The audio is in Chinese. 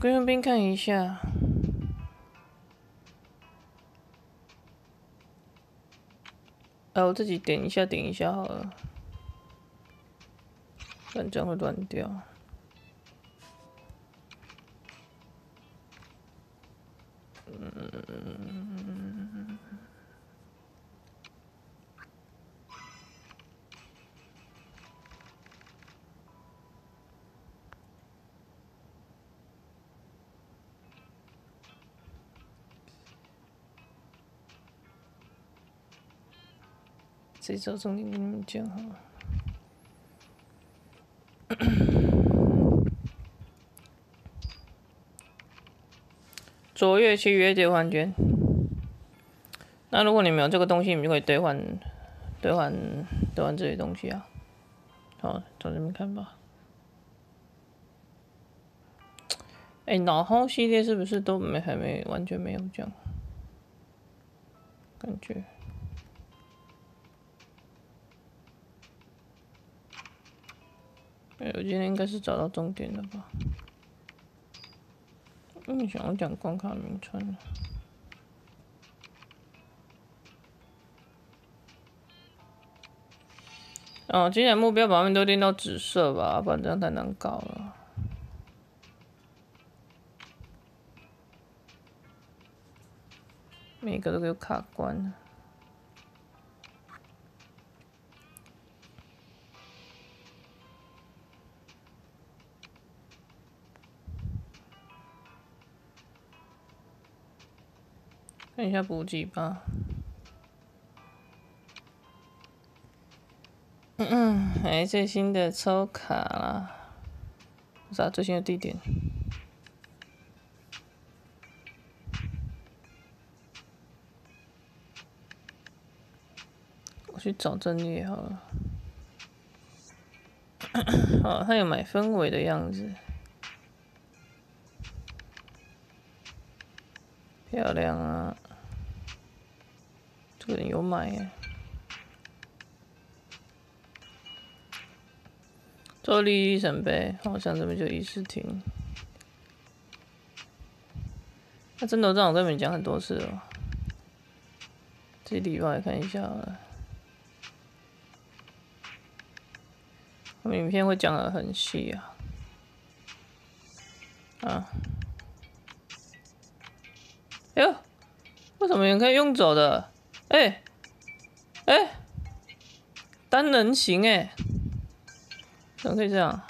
雇佣兵看一下。哎，我自己点一下，点一下好了，不然这样会乱掉。嗯。这周重点跟你们讲哈，卓越契约兑换券。那如果你没有这个东西，你就可以兑换、兑换、兑换这些东西啊。好，从这边看吧。哎，脑后系列是不是都没还没完全没有这样？感觉。哎我今天应该是找到终点了吧？嗯想要讲关卡名称？哦，今天目标把他们都练到紫色吧，不然这样太难搞了。每个都给我卡关了。看一下补给吧。嗯嗯，哎，最新的抽卡啦，啥最新的地点？我去找阵列好了。好，他有买氛围的样子。漂亮啊！有买耶。做利益神杯，好像这边就议事厅。那真的让我跟你们讲很多次了。这里外看一下，我们影片会讲的很细啊。啊。哎呦，为什么人可以用走的？哎，哎，单人行哎，怎么可以这样？